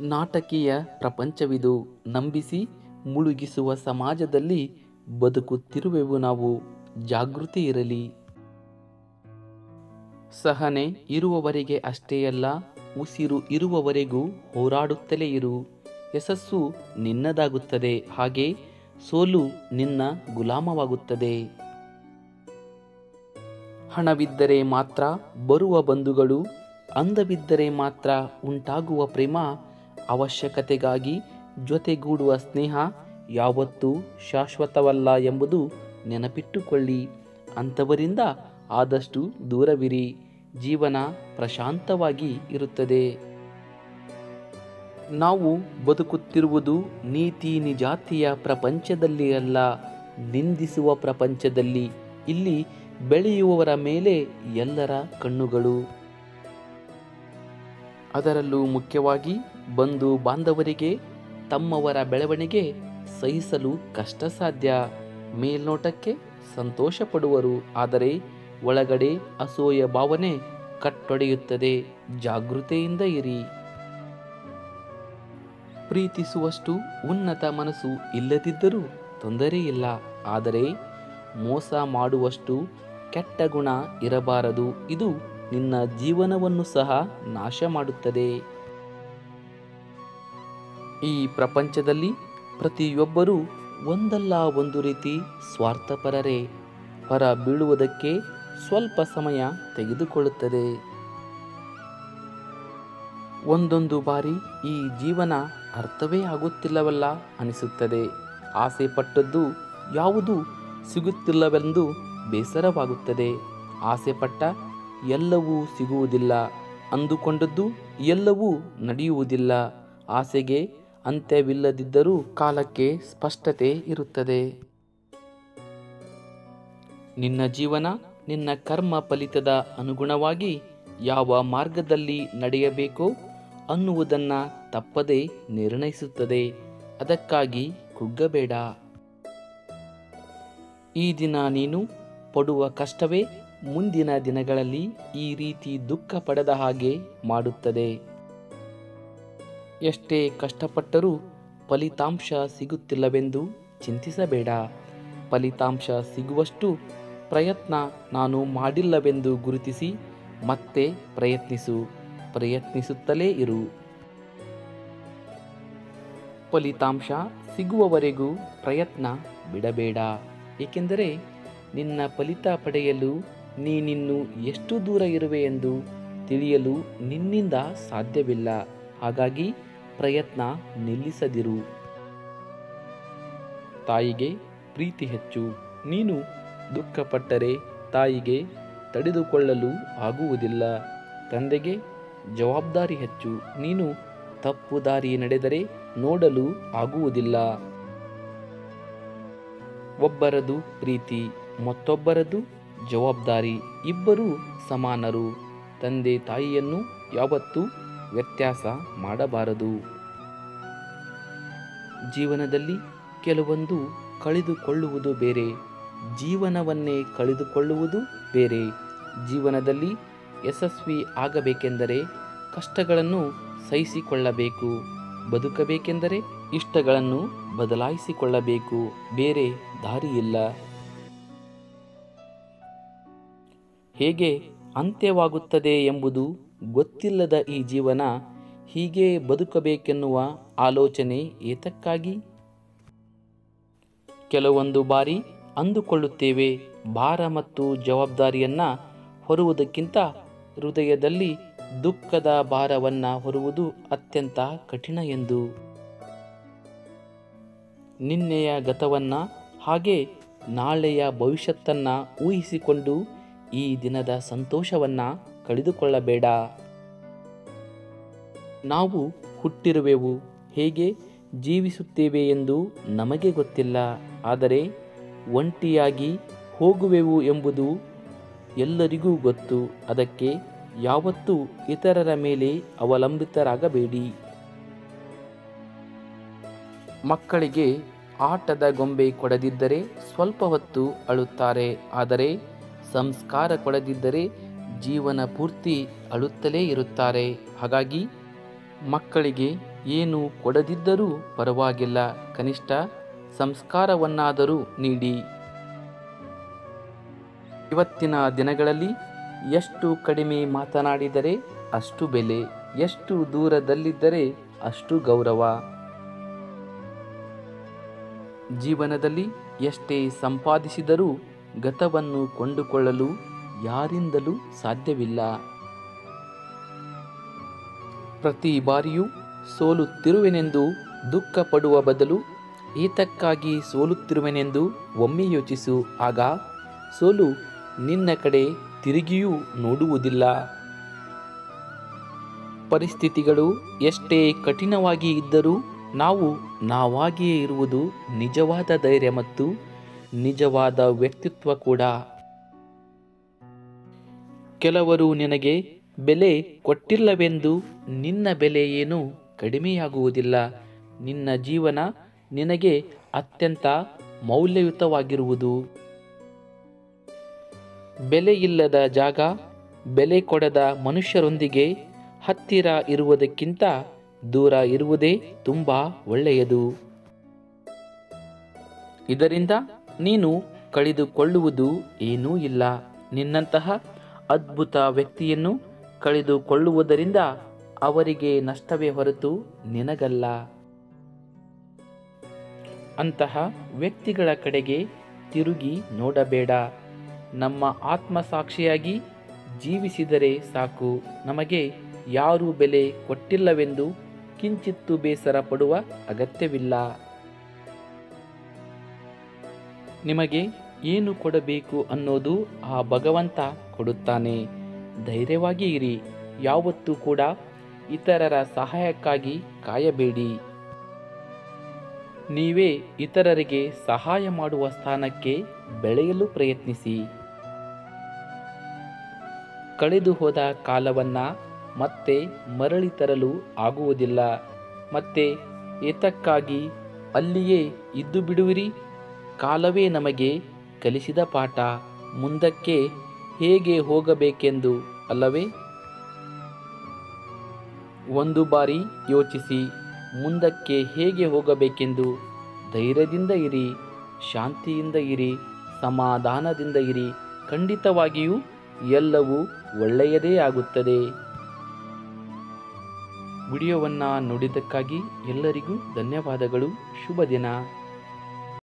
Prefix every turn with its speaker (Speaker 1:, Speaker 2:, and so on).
Speaker 1: ನಾಟಕೀಯ ಪ್ರಪಂಚವಿದು ನಂಬಿಸಿ ಮುಳುಗಿಸುವ ಸಮಾಜದಲ್ಲಿ ಬದುಕುತ್ತಿರುವೆವು ನಾವು. ಜಾಗೃತಿ ಇರಲಿ. ಸಹನೆ ಇರುವವರೆಗೆ ಅಷ್ಟೇ ಅಲ್ಲ, ಉಸಿರು ಇರುವವರೆಗೂ ಹೋರಾಡುತ್ತಲೇ ಇರು. ಯಶಸ್ಸು ನಿನ್ನದಾಗುತ್ತದೆ, ಹಾಗೆ ಸೋಲು ನಿನ್ನ ಗುಲಾಮವಾಗುತ್ತದೆ. ಹಣವಿದ್ದರೆ ಮಾತ್ರ ಬರುವ ಬಂಧುಗಳು, ಅಂದವಿದ್ದರೆ ಮಾತ್ರ ಉಂಟಾಗುವ ಪ್ರೇಮ ಅವಶ್ಯಕತೆಗಾಗಿ ಜೊತೆಗೂಡುವ ಸ್ನೇಹ ಯಾವತ್ತೂ ಶಾಶ್ವತವಲ್ಲ ಎಂಬುದು ನೆನಪಿಟ್ಟುಕೊಳ್ಳಿ. ಅಂಥವರಿಂದ ಆದಷ್ಟು ದೂರವಿರಿ. ಜೀವನ ಪ್ರಶಾಂತವಾಗಿ ಇರುತ್ತದೆ. ನಾವು ಬದುಕುತ್ತಿರುವುದು ನೀತಿ ನಿಜಾತಿಯ ಪ್ರಪಂಚದಲ್ಲಿ ಅಲ್ಲ, ನಿಂದಿಸುವ ಪ್ರಪಂಚದಲ್ಲಿ. ಇಲ್ಲಿ ಬೆಳೆಯುವವರ ಮೇಲೆ ಎಲ್ಲರ ಕಣ್ಣುಗಳು. ಅದರಲ್ಲೂ ಮುಖ್ಯವಾಗಿ ಬಂಧು ಬಾಂಧವರಿಗೆ ತಮ್ಮವರ ಬೆಳವಣಿಗೆ ಸಹಿಸಲು ಕಷ್ಟ ಸಾಧ್ಯ ಮೇಲ್ನೋಟಕ್ಕೆ ಸಂತೋಷ ಪಡುವರು ಆದರೆ ಒಳಗಡೆ ಅಸೂಯ ಭಾವನೆ ಕಟ್ಟೊಡೆಯುತ್ತದೆ. ಜಾಗೃತೆಯಿಂದ ಇರಿ. ಪ್ರೀತಿಸುವಷ್ಟು ಉನ್ನತ ಮನಸ್ಸು ಇಲ್ಲದಿದ್ದರೂ ತೊಂದರೆ ಇಲ್ಲ. ಆದರೆ ಮೋಸ ಮಾಡುವಷ್ಟು ಕೆಟ್ಟ ಗುಣ ಇರಬಾರದು. ಇದು ನಿನ್ನ ಜೀವನವನ್ನು ಸಹ ನಾಶ ಮಾಡುತ್ತದೆ. ಈ ಪ್ರಪಂಚದಲ್ಲಿ ಪ್ರತಿಯೊಬ್ಬರೂ ಒಂದಲ್ಲ ಒಂದು ರೀತಿ ಸ್ವಾರ್ಥಪರರೇ. ಹೊರ ಬೀಳುವುದಕ್ಕೆ ಸ್ವಲ್ಪ ಸಮಯ ತೆಗೆದುಕೊಳ್ಳುತ್ತದೆ. ಒಂದೊಂದು ಬಾರಿ ಈ ಜೀವನ ಅರ್ಥವೇ ಆಗುತ್ತಿಲ್ಲವಲ್ಲ ಅನಿಸುತ್ತದೆ. ಆಸೆ ಪಟ್ಟದ್ದು ಯಾವುದು ಸಿಗುತ್ತಿಲ್ಲವೆಂದು ಬೇಸರವಾಗುತ್ತದೆ. ಆಸೆ ಪಟ್ಟ ಎಲ್ಲವೂ ಸಿಗುವುದಿಲ್ಲ ಅಂದುಕೊಂಡದ್ದು ಎಲ್ಲವೂ ನಡೆಯುವುದಿಲ್ಲ. ಆಸೆಗೆ ಅಂತ್ಯವಿಲ್ಲದಿದ್ದರೂ ಕಾಲಕ್ಕೆ ಸ್ಪಷ್ಟತೆ ಇರುತ್ತದೆ. ನಿನ್ನ ಜೀವನ ನಿನ್ನ ಕರ್ಮ ಫಲಿತದ ಅನುಗುಣವಾಗಿ ಯಾವ ಮಾರ್ಗದಲ್ಲಿ ನಡೆಯಬೇಕೋ ಅನ್ನುವುದನ್ನು ತಪ್ಪದೇ ನಿರ್ಣಯಿಸುತ್ತದೆ. ಅದಕ್ಕಾಗಿ ಕುಗ್ಗಬೇಡ. ಈ ದಿನ ನೀನು ಪಡುವ ಕಷ್ಟವೇ ಮುಂದಿನ ದಿನಗಳಲ್ಲಿ ಈ ರೀತಿ ದುಃಖ ಪಡೆದ ಹಾಗೆ ಮಾಡುತ್ತದೆ. ಎಷ್ಟೇ ಕಷ್ಟಪಟ್ಟರೂ ಫಲಿತಾಂಶ ಸಿಗುತ್ತಿಲ್ಲವೆಂದು ಚಿಂತಿಸಬೇಡ. ಫಲಿತಾಂಶ ಸಿಗುವಷ್ಟು ಪ್ರಯತ್ನ ನಾನು ಮಾಡಿಲ್ಲವೆಂದು ಗುರುತಿಸಿ ಮತ್ತೆ ಪ್ರಯತ್ನಿಸು. ಪ್ರಯತ್ನಿಸುತ್ತಲೇ ಇರು. ಫಲಿತಾಂಶ ಸಿಗುವವರೆಗೂ ಪ್ರಯತ್ನ ಬಿಡಬೇಡ. ಏಕೆಂದರೆ ನಿನ್ನ ಫಲಿತ ಪಡೆಯಲು ನೀನಿನ್ನು ಎಷ್ಟು ದೂರ ಇರುವೆ ಎಂದು ತಿಳಿಯಲು ನಿನ್ನಿಂದ ಸಾಧ್ಯವಿಲ್ಲ. ಹಾಗಾಗಿ ಪ್ರಯತ್ನ ನಿಲ್ಲಿಸದಿರು. ತಾಯಿಗೆ ಪ್ರೀತಿ ಹೆಚ್ಚು. ನೀನು ದುಃಖಪಟ್ಟರೆ ತಾಯಿಗೆ ತಡೆದುಕೊಳ್ಳಲು ಆಗುವುದಿಲ್ಲ. ತಂದೆಗೆ ಜವಾಬ್ದಾರಿ ಹೆಚ್ಚು. ನೀನು ತಪ್ಪು ದಾರಿ ನಡೆದರೆ ನೋಡಲು ಆಗುವುದಿಲ್ಲ. ಒಬ್ಬರದು ಪ್ರೀತಿ, ಮತ್ತೊಬ್ಬರದು ಜವಾಬ್ದಾರಿ ಇಬ್ಬರೂ ಸಮಾನರು. ತಂದೆ ತಾಯಿಯನ್ನು ಯಾವತ್ತೂ ವ್ಯತ್ಯಾಸ ಮಾಡಬಾರದು. ಜೀವನದಲ್ಲಿ ಕೆಲವೊಂದು ಕಳೆದುಕೊಳ್ಳುವುದು ಬೇರೆ, ಜೀವನವನ್ನೇ ಕಳೆದುಕೊಳ್ಳುವುದು ಬೇರೆ. ಜೀವನದಲ್ಲಿ ಯಶಸ್ವಿ ಆಗಬೇಕೆಂದರೆ ಕಷ್ಟಗಳನ್ನು ಸಹಿಸಿಕೊಳ್ಳಬೇಕು, ಬದುಕಬೇಕೆಂದರೆ ಇಷ್ಟಗಳನ್ನು ಬದಲಾಯಿಸಿಕೊಳ್ಳಬೇಕು, ಬೇರೆ ದಾರಿಯಿಲ್ಲ. ಹೇಗೆ ಅಂತ್ಯವಾಗುತ್ತದೆ ಎಂಬುದು ಗೊತ್ತಿಲ್ಲದ ಈ ಜೀವನ ಹೀಗೆ ಬದುಕಬೇಕೆನ್ನುವ ಆಲೋಚನೆ ಏತಕ್ಕಾಗಿ? ಕೆಲವೊಂದು ಬಾರಿ ಅಂದುಕೊಳ್ಳುತ್ತೇವೆ ಭಾರ ಮತ್ತು ಜವಾಬ್ದಾರಿಯನ್ನು ಹೊರುವುದಕ್ಕಿಂತ ಹೃದಯದಲ್ಲಿ ದುಃಖದ ಭಾರವನ್ನು ಹೊರುವುದು ಅತ್ಯಂತ ಕಠಿಣ ಎಂದು. ನಿನ್ನೆಯ ಗತವನ್ನು ಹಾಗೆ ನಾಳೆಯ ಭವಿಷ್ಯತ್ತನ್ನು ಊಹಿಸಿಕೊಂಡು ಈ ದಿನದ ಸಂತೋಷವನ್ನ ಕಳೆದುಕೊಳ್ಳಬೇಡ. ನಾವು ಹುಟ್ಟಿರುವೆವು, ಹೇಗೆ ಜೀವಿಸುತ್ತೇವೆ ಎಂದು ನಮಗೆ ಗೊತ್ತಿಲ್ಲ, ಆದರೆ ಒಂಟಿಯಾಗಿ ಹೋಗುವೆವು ಎಂಬುದು ಎಲ್ಲರಿಗೂ ಗೊತ್ತು, ಅದಕ್ಕೆ ಯಾವತ್ತೂ ಇತರರ ಮೇಲೆ ಅವಲಂಬಿತರಾಗಬೇಡಿ. ಮಕ್ಕಳಿಗೆ ಆಟದ ಗೊಂಬೆ ಕೊಡದಿದ್ದರೆ ಸ್ವಲ್ಪ ಹೊತ್ತು ಅಳುತ್ತಾರೆ, ಆದರೆ ಸಂಸ್ಕಾರ ಕೊಡದಿದ್ದರೆ ಜೀವನ ಪೂರ್ತಿ ಅಳುತ್ತಲೇ ಇರುತ್ತಾರೆ. ಹಾಗಾಗಿ ಮಕ್ಕಳಿಗೆ ಏನು ಕೊಡದಿದ್ದರೂ ಪರವಾಗಿಲ್ಲ. ಕನಿಷ್ಠ ಸಂಸ್ಕಾರವನ್ನಾದರೂ ನೀಡಿ. ಇವತ್ತಿನ ದಿನಗಳಲ್ಲಿ ಎಷ್ಟು ಕಡಿಮೆ ಮಾತನಾಡಿದರೆ ಅಷ್ಟು ಬೆಲೆ, ಎಷ್ಟು ದೂರದಲ್ಲಿದ್ದರೆ ಅಷ್ಟು ಗೌರವ. ಜೀವನದಲ್ಲಿ ಎಷ್ಟೇ ಸಂಪಾದಿಸಿದರೂ ಗತವನ್ನು ಕೊಂಡುಕೊಳ್ಳಲು ಯಾರಿಂದಲೂ ಸಾಧ್ಯವಿಲ್ಲ. ಪ್ರತಿ ಬಾರಿಯೂ ಸೋಲುತ್ತಿರುವೆನೆಂದು ದುಃಖ ಪಡುವ ಬದಲು ಈತಕ್ಕಾಗಿ ಸೋಲುತ್ತಿರುವೆನೆಂದು ಒಮ್ಮೆ ಯೋಚಿಸು, ಆಗ ಸೋಲು ನಿನ್ನ ಕಡೆ ತಿರುಗಿಯೂ ನೋಡುವುದಿಲ್ಲ. ಪರಿಸ್ಥಿತಿಗಳು ಎಷ್ಟೇ ಕಠಿಣವಾಗಿ ಇದ್ದರೂ ನಾವು ನಾವಾಗಿಯೇ ಇರುವುದು ನಿಜವಾದ ಧೈರ್ಯ ಮತ್ತು ನಿಜವಾದ ವ್ಯಕ್ತಿತ್ವ ಕೂಡ. ಕೆಲವರು ನಿನಗೆ ಬೆಲೆ ಕೊಟ್ಟಿಲ್ಲವೆಂದು ನಿನ್ನ ಬೆಲೆ ಏನು ಕಡಿಮೆಯಾಗುವುದಿಲ್ಲ. ನಿನ್ನ ಜೀವನ ನಿನಗೆ ಅತ್ಯಂತ ಮೌಲ್ಯಯುತವಾಗಿರುವುದು. ಇಲ್ಲದ ಜಾಗ, ಬೆಲೆ ಕೊಡದ ಮನುಷ್ಯರೊಂದಿಗೆ ಹತ್ತಿರ ಇರುವುದಕ್ಕಿಂತ ದೂರ ಇರುವುದೇ ತುಂಬ ಒಳ್ಳೆಯದು. ಇದರಿಂದ ನೀನು ಕಳೆದುಕೊಳ್ಳುವುದು ಏನೂ ಇಲ್ಲ. ನಿನ್ನಂತಹ ಅದ್ಭುತ ವ್ಯಕ್ತಿಯನ್ನು ಕಳೆದುಕೊಳ್ಳುವುದರಿಂದ ಅವರಿಗೆ ನಷ್ಟವೇ ಹೊರತು ನಿನಗಲ್ಲ. ಅಂತಹ ವ್ಯಕ್ತಿಗಳ ಕಡೆಗೆ ತಿರುಗಿ ನೋಡಬೇಡ. ನಮ್ಮ ಆತ್ಮಸಾಕ್ಷಿಯಾಗಿ ಜೀವಿಸಿದರೆ ಸಾಕು. ನಮಗೆ ಯಾರೂ ಬೆಲೆ ಕೊಟ್ಟಿಲ್ಲವೆಂದು ಕಿಂಚಿತ್ತು ಬೇಸರ ಪಡುವ ಅಗತ್ಯವಿಲ್ಲ. ನಿಮಗೆ ಏನು ಕೊಡಬೇಕು ಅನ್ನೋದು ಆ ಭಗವಂತ ಕೊಡುತ್ತಾನೆ. ಧೈರ್ಯವಾಗಿ ಇರಿ, ಯಾವತ್ತೂ ಕೂಡ ಇತರರ ಸಹಾಯಕ್ಕಾಗಿ ಕಾಯಬೇಡಿ. ನೀವೇ ಇತರರಿಗೆ ಸಹಾಯ ಮಾಡುವ ಸ್ಥಾನಕ್ಕೆ ಬೆಳೆಯಲು ಪ್ರಯತ್ನಿಸಿ. ಕಳೆದು ಹೋದ ಕಾಲವನ್ನು ಮತ್ತೆ ಮರಳಿ ತರಲು ಆಗುವುದಿಲ್ಲ. ಮತ್ತೆ ಏತಕ್ಕಾಗಿ ಅಲ್ಲಿಯೇ ಇದ್ದು ಬಿಡುವಿರಿ? ಕಾಲವೇ ನಮಗೆ ಕಲಿಸಿದ ಪಾಠ ಮುಂದಕ್ಕೆ ಹೇಗೆ ಹೋಗಬೇಕೆಂದು ಅಲ್ಲವೇ? ಒಂದು ಬಾರಿ ಯೋಚಿಸಿ ಮುಂದಕ್ಕೆ ಹೇಗೆ ಹೋಗಬೇಕೆಂದು ಧೈರ್ಯದಿಂದ ಇರಿ, ಶಾಂತಿಯಿಂದ ಇರಿ, ಸಮಾಧಾನದಿಂದ ಇರಿ, ಖಂಡಿತವಾಗಿಯೂ ಎಲ್ಲವೂ ಒಳ್ಳೆಯದೇ ಆಗುತ್ತದೆ. ವಿಡಿಯೋವನ್ನು ನೋಡಿದ್ದಕ್ಕಾಗಿ ಎಲ್ಲರಿಗೂ ಧನ್ಯವಾದಗಳು. ಶುಭ ದಿನ.